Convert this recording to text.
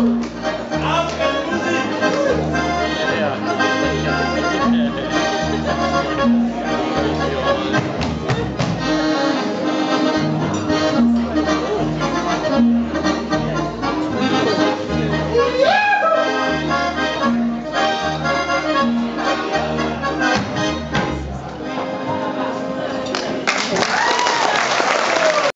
Woo!